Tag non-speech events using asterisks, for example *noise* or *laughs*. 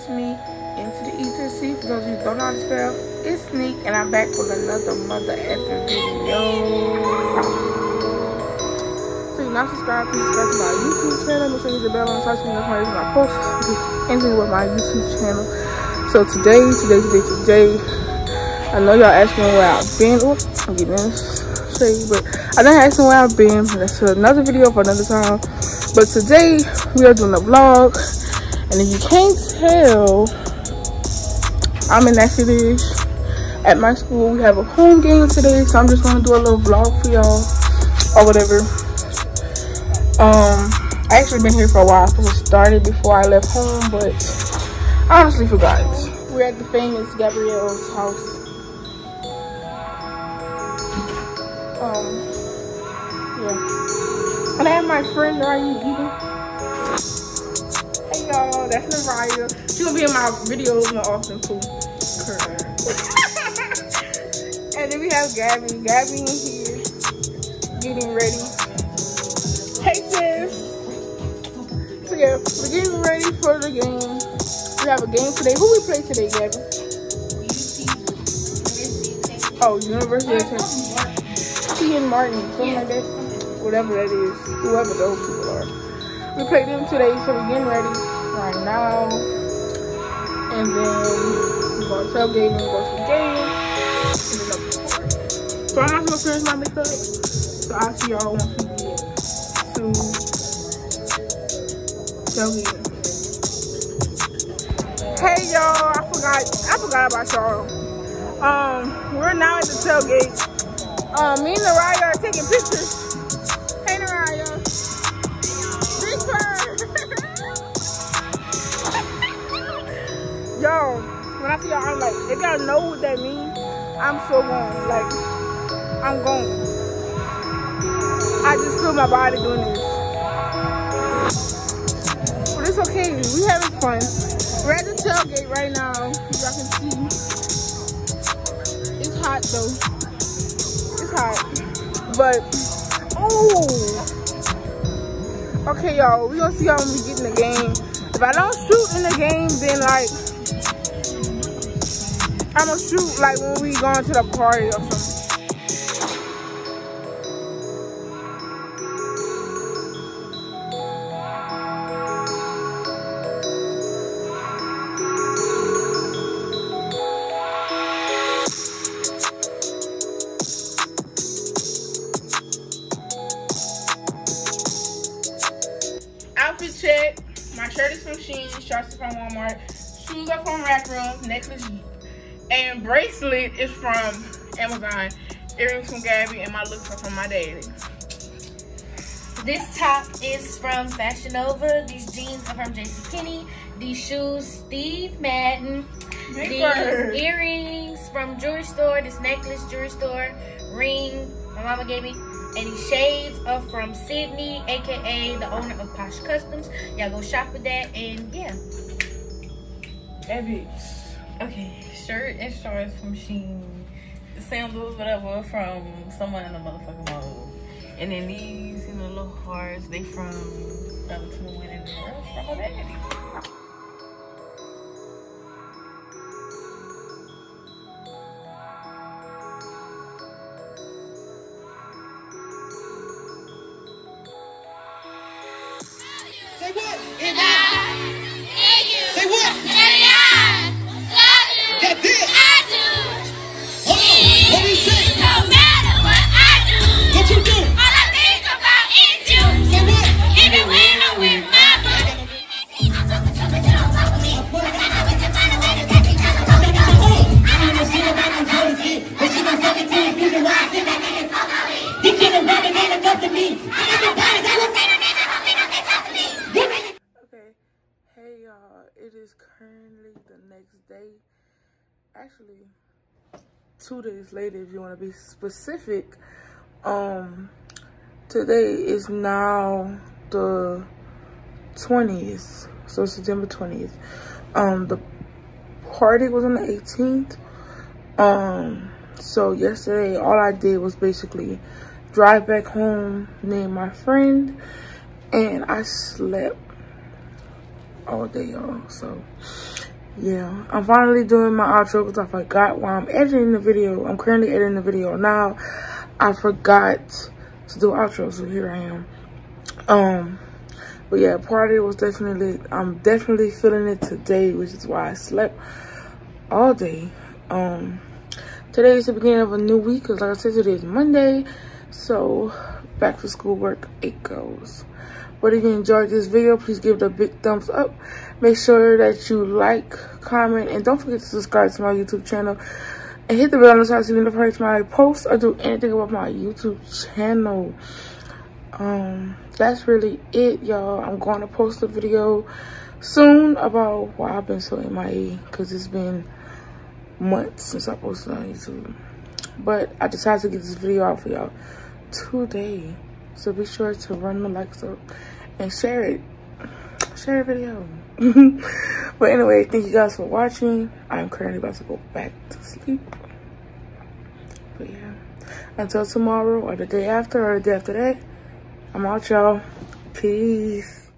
it's me, into the E the C. For those of you who don't know how to spell, it's Sneak, and I'm back with another mother effing video. So you're not subscribed, please subscribe to my YouTube channel. Make sure you hit the bell on the side so you know when my posts. *laughs* Anything with my YouTube channel. So today, today, today, today, I know y'all asking where I've been. Oops, I'm getting shade, but I done asking where I've been. That's another video for another time. But today, we are doing a vlog. And if you can't tell, I'm in Exodus at my school. We have a home game today, so I'm just gonna do a little vlog for y'all or whatever. Um, I actually been here for a while because it started before I left home, but I honestly forgot. We're at the famous Gabrielle's house. Um, yeah. And I have my friend Ryan Eden y'all. That's Naraya. She gonna be in my videos more often too. *laughs* and then we have Gabby. Gabby in here getting ready. Hey sis. So yeah, we're getting ready for the game. We have a game today. Who we play today, Gabby? Oh, University of Texas. T and Martin, something like that. Whatever that is. Whoever those people are. We played them today, so we're getting ready right now. And then we're going to tailgate and go to the game. So I'm not to finish my makeup. So I'll see y'all once we get to tailgate. Hey y'all, I forgot I forgot about y'all. Um, we're now at the tailgate. Um, me and Naraya are taking pictures. I'm like, if y'all know what that means, I'm so gone. Like, I'm gone. I just feel my body doing this. But it's okay. We having fun. We're at the tailgate right now. Y'all can see. It's hot though. It's hot. But, oh. Okay, y'all. We gonna see y'all when we get in the game. If I don't shoot in the game, then like, I'm gonna shoot like when we going to the party or something. Outfit check. My shirt is from Shein, shorts are from Walmart, shoes are from Rack Room, necklace and bracelet is from Amazon. Earrings from Gabby and my looks are from my daddy. This top is from Fashion Nova. These jeans are from JCPenney. These shoes, Steve Madden. Big These bird. earrings from jewelry store. This necklace, jewelry store. Ring, my mama gave me. And these shades are from Sydney, aka the owner of Posh Customs. Y'all go shop with that and yeah. Gabby. Okay, shirt and shorts from Shein, sandals, whatever, from someone in the motherfucking mall. And then these, you know, little hearts, they from to the Winning from my daddy. Say what? Hey y'all, it is currently the next day. Actually, two days later if you want to be specific. Um today is now the 20th. So September 20th. Um the party was on the 18th. Um so yesterday all I did was basically drive back home, me and my friend, and I slept all day, y'all. So yeah, I'm finally doing my outro because I forgot while I'm editing the video. I'm currently editing the video now. I forgot to do outro, so here I am. Um, but yeah, party was definitely, I'm definitely feeling it today, which is why I slept all day. Um, today is the beginning of a new week because like I said, today is Monday. So back to school work, it goes. But if you enjoyed this video, please give it a big thumbs up. Make sure that you like, comment, and don't forget to subscribe to my YouTube channel. And hit the bell on the side so you never miss my post or do anything about my YouTube channel. Um, that's really it, y'all. I'm going to post a video soon about why I've been so MIA. Because it's been months since I posted on YouTube. But I decided to get this video out for y'all today. So be sure to run the likes up and share it. Share a video. *laughs* but anyway, thank you guys for watching. I'm currently about to go back to sleep. But yeah, until tomorrow or the day after or the day after that, I'm out, y'all. Peace.